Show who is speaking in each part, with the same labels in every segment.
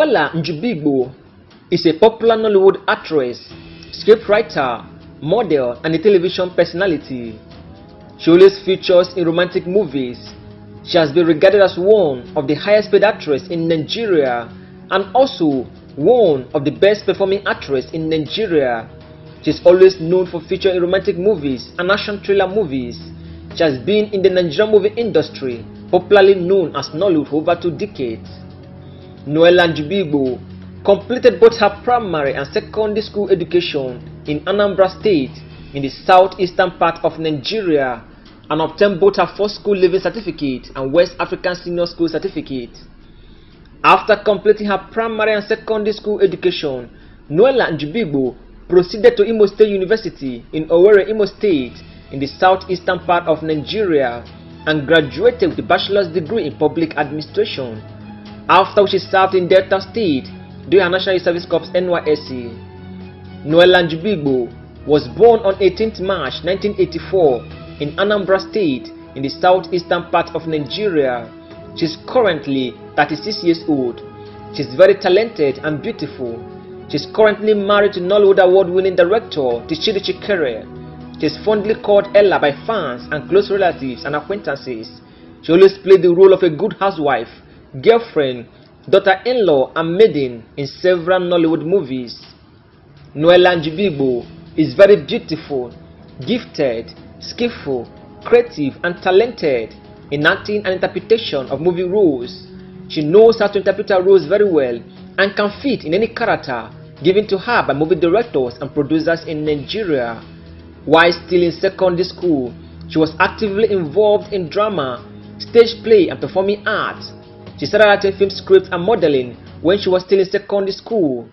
Speaker 1: Nuella Njubigbo is a popular Nollywood actress, scriptwriter, model, and a television personality. She always features in romantic movies. She has been regarded as one of the highest paid actresses in Nigeria and also one of the best performing actresses in Nigeria. She is always known for featuring in romantic movies and action thriller movies. She has been in the Nigerian movie industry, popularly known as Nollywood for over two decades. Nuella Njubigbo completed both her primary and secondary school education in Anambra State in the southeastern part of Nigeria and obtained both her first school leaving certificate and West African Senior School certificate. After completing her primary and secondary school education, Nuella Njubigbo proceeded to Imo State University in Owerri, Imo State in the southeastern part of Nigeria and graduated with a bachelor's degree in public administration. After she served in Delta State during her National Service Corps NYSC. Nuella Njubigbo was born on 18th March 1984 in Anambra State in the southeastern part of Nigeria. She is currently 36 years old. She is very talented and beautiful. She is currently married to Nollywood award-winning director Tchidi Chikere. She is fondly called Ella by fans and close relatives and acquaintances. She always played the role of a good housewife, girlfriend, daughter-in-law and maiden in several Nollywood movies. Nuella Njubigbo is very beautiful, gifted, skillful, creative and talented in acting and interpretation of movie roles. She knows how to interpret her roles very well and can fit in any character given to her by movie directors and producers in Nigeria. While still in secondary school, she was actively involved in drama, stage play and performing arts. She started writing film scripts and modeling when she was still in secondary school.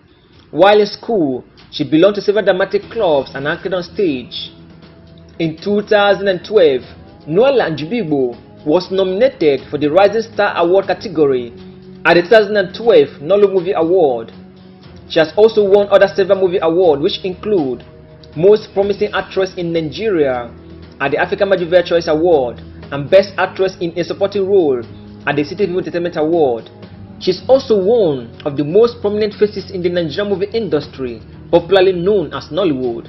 Speaker 1: While in school, she belonged to several dramatic clubs and acted on stage. In 2012, Nuella Njubigbo was nominated for the Rising Star Award category at the 2012 Nollywood Movie Award. She has also won other several movie awards which include Most Promising Actress in Nigeria at the African Major Choice Award and Best Actress in a Supporting Role at the City People Entertainment Award. She is also one of the most prominent faces in the Nigerian movie industry, popularly known as Nollywood.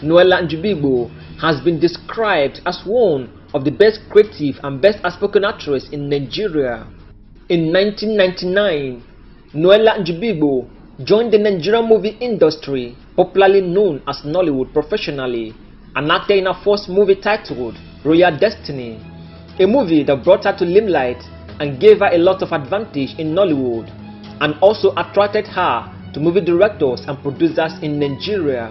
Speaker 1: Nuella Njubigbo has been described as one of the best creative and best outspoken actress in Nigeria. In 1999, Nuella Njubigbo joined the Nigerian movie industry, popularly known as Nollywood professionally, and acted in her first movie titled Royal Destiny, a movie that brought her to limelight and gave her a lot of advantage in Nollywood, and also attracted her to movie directors and producers in Nigeria.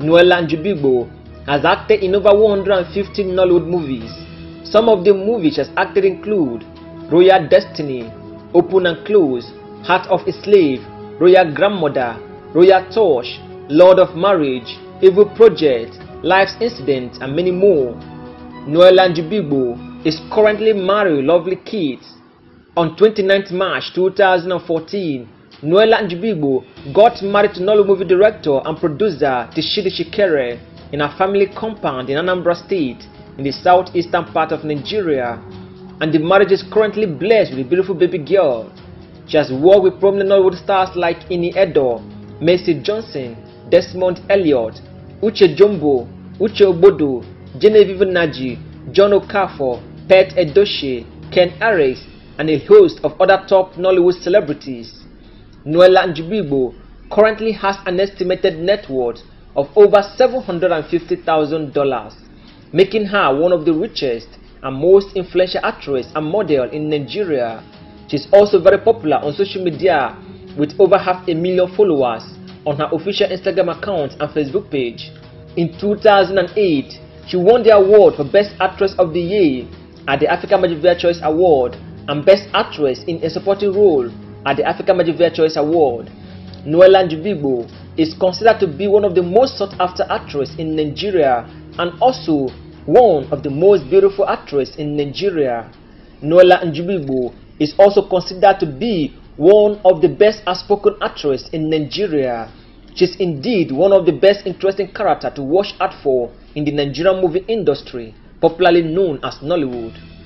Speaker 1: Nuella Njubigbo has acted in over 150 Nollywood movies. Some of the movies she has acted include Royal Destiny, Open and Close, Heart of a Slave, Royal Grandmother, Royal Touch, Lord of Marriage, Evil Project, Life's Incident, and many more. Nuella Njubigbo is currently married lovely kids. On 29th March 2014, Nuella Njubigbo got married to Nollywood movie director and producer Tchidi Chikere in her family compound in Anambra State in the southeastern part of Nigeria and the marriage is currently blessed with a beautiful baby girl. She has worked with prominent Nollywood stars like Ini Edo, Mercy Johnson, Desmond Elliott, Uche Jumbo, Uche Obodo, Genevieve Nnaji, John Okafor, Pete Edochie, Ken Harris, and a host of other top Nollywood celebrities. Nuella Njubigbo currently has an estimated net worth of over $750,000, making her one of the richest and most influential actress and model in Nigeria. She is also very popular on social media with over half a million followers on her official Instagram account and Facebook page. In 2008, she won the award for Best Actress of the Year at the African Major Choice Award and Best Actress in a Supporting Role at the African Major Choice Award. Nuella Njubigbo is considered to be one of the most sought after actresses in Nigeria and also one of the most beautiful actresses in Nigeria. Nuella Njubigbo is also considered to be one of the best outspoken actresses in Nigeria. She is indeed one of the best interesting characters to watch out for in the Nigerian movie industry, popularly known as Nollywood.